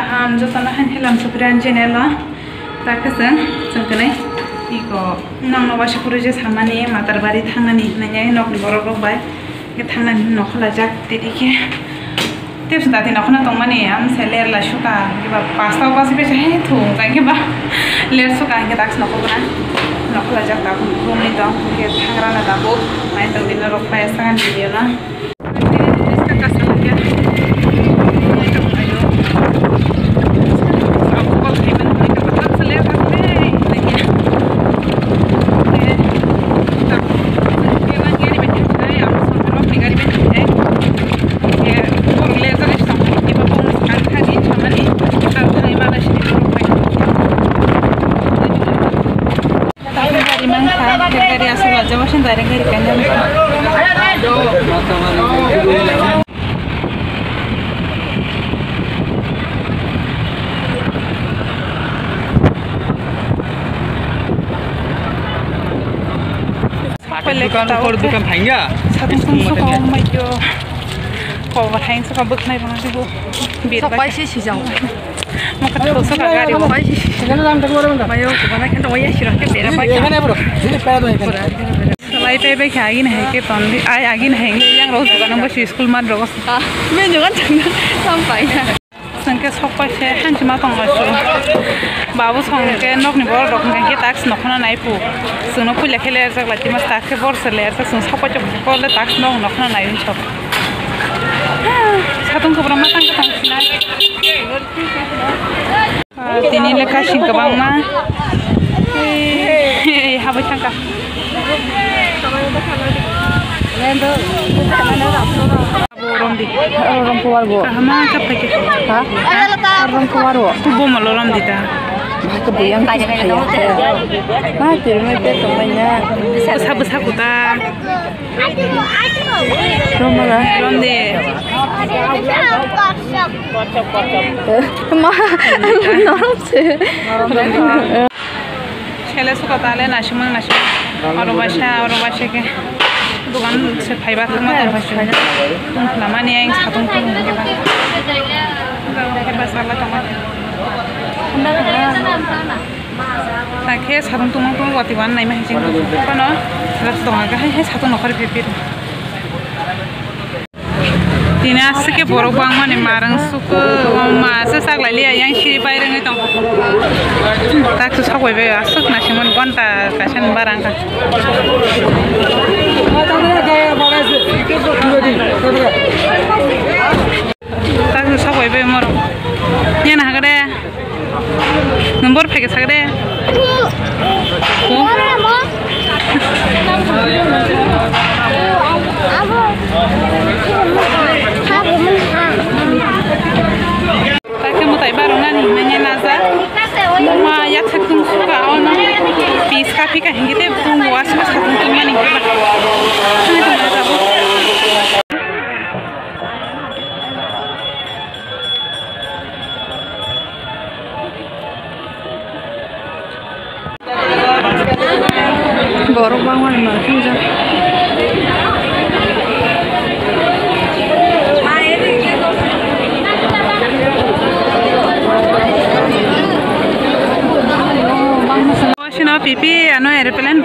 ta am cho tao nó hành làm cho brand Janela ta cái sen sen cái này đi co nam nó vay cho pura cho sắm anh em mà tao vào đi thằng anh em này nó cũng bỏ rồi bay cái thằng anh nó không là chắc thế đi kia tiếp sau đó thì nó không là tông anh em sẽ lấy là số ta cái bà pasta của sếp tax nó không là nó không là chắc tao cũng không đi đâu cái thằng ra là tao bố mày tao đi കയറി അസുഖ മോശം തരം চলাই পাই পাই আগি নাহে তন্দি আই আগি নাহে দোকান গৈছোঁ স্কুল মাত ৰকে চব পাইছে শান্তি মা চং পাইছোঁ বাবু চংকে নক নিব ৰকমকে টাক্স নখনা নাই পু চোনো ফুল লেখিলে যাক লাটি মাছ তাকে বৰ চলে তাৰপিছত চব পাইছোঁ সকলোৱে টাক্স নক নখনা নাই চব asu. Babu sengke nok ni bor rok ngke tax nok na naipu. Suno pula kele erzak lati mas tax ke bor sele erzak sun sopa chok ko le tax nok nok na naiyun chok. Satung ko brahma tang ka tang sinai. Tini le kashin ka bang ma. Eh, habai tang ka. Borom di. Orang keluar bu. Kahama ka pake. Hah? Orang keluar bu. Tubo maloram di ta. Kebayang kayak kayak. Mah turun itu temannya. Besa besa kuta. Rumah lah. Rom di. Mah, normal sih. ছেলে সুকা তালে নাসিমাং নাসি আরো বাসা আরো বাসাকে দোকান সে ফাইবা থাকমা তার বাসা লামানি আইং সাতং তো কেবা কেবা সালা তমা তাকে সাধন তোমার তোমার গতিবান নাই মাহিছে কেন রাস্তা দোকানকে হাই হাই সাধন নখরে ফেপির দিনে আসছে বরফ আং মানে মারং সুক মাসে সাকলাইলে আইয়াং সিঁড়ি বাইরে দং তাকে সাকবাইবে আসুক নাসিমন ঘণ্টা কাছেন বারাঙ্কা ಗೆ ಸಗಡೆ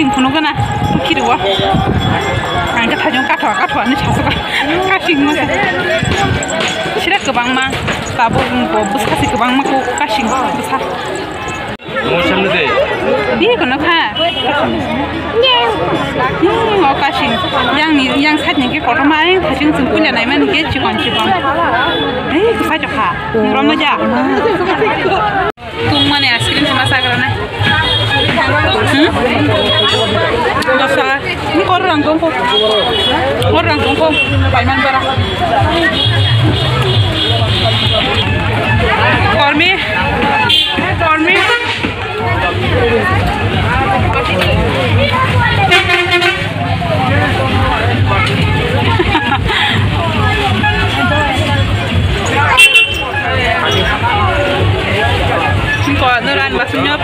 킹크노 가나 키르 와 안가 타종 까터 까터 안 차서가 까싱 뭐 시라 그방마 바보 뭐 부사시 그방마 고 까싱 부사 뭐 참는데 예 그나 카 예. 어 까싱 양 양사 이게 걸어마에 가진 좀 뿌려 나면 이게 직원 직원 에이 그 사줘 가 그럼 뭐자 꿈만에 아이스크림 좀 마사그러네 응? Dasaan. Ini kor langkong kok. Kor. Paiman barang. Kor mi. Kor mi. Singko, nuran, basunyop.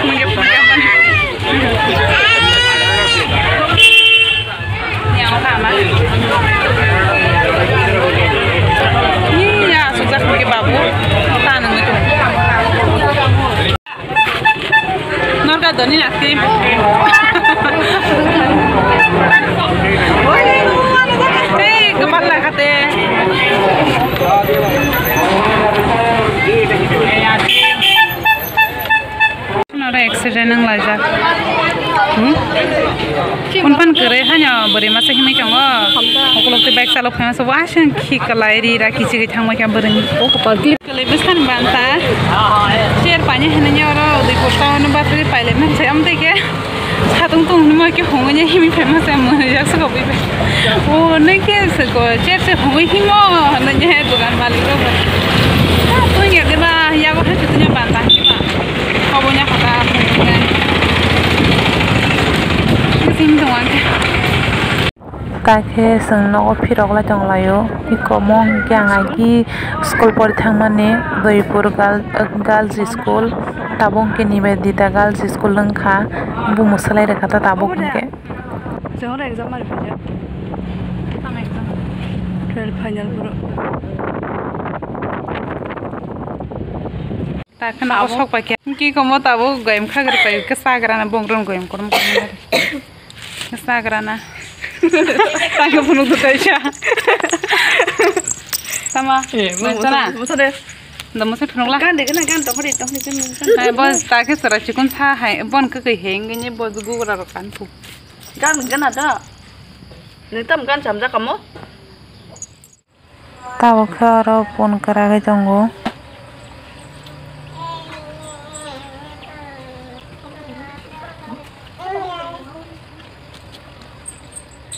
Iya, sudah pakai babu. Tanam itu. Norga doni nanti. बारा एक्सिडेंट नंलाजा उनपन करे हाँ ना बरे मासे हिमे चंगो ओकलोते बाइक सालो फेमा सब आशन खी कलायरी रा किसी के थांगो क्या बरे ओ कपाल क्लिप कले बिस्तान बांता शेर पानी है ना और उदय कोटा होने बात रे पाइले में से हम देखे खातुं तुं नुमा के होंगे हिमे फेमा से मन जस को भी ओ नहीं के को चेर होंगे हिमो न kaike seng nogo phirokla tonglayo iko mong kyang agi school pori thangmani doipur girls school tabong ke nibedita girls school lengkha bu musalai rekata tabok ke जोंहा एग्जाम आरो फैजा टुवेल्भ फाइनालफोराव Takkan aku sok pakai. Mungkin kamu tahu goyam kager pakai kesagrana 방금 보는 것도 있어. sama. Sana.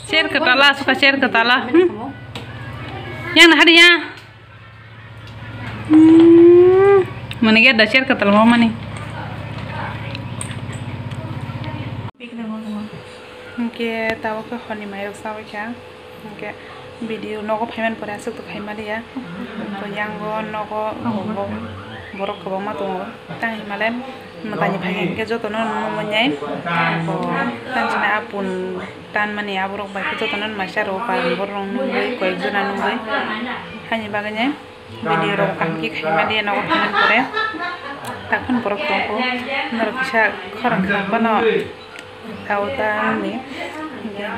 Share ke tala suka share ke tala. Hmm. Yang ya. Hmm. Mana dia dah share ke tala mau mana? Oke, tahu ke honi mayo sawo kya. Oke, video nogo payment pore asuk tu khai mali ya. To yang go nogo borok ko ma to tang himalem matanya tan tan mani aborok bai ke joto non masaro pa borong nungoi ko ekjona nungoi hani baganya video ro kam ki khai mali nogo payment pore takon borok to ko nor kisa khorang khapano kautan ni.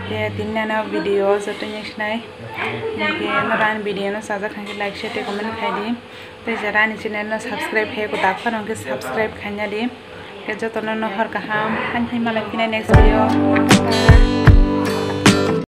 Ke dinna video joto nyesnai ke noran video no saja khangi like share te comment khai di. Te jara ni channel no subscribe he ko dakhan ke subscribe khanya di. Ke joto no hor kaham han hi next video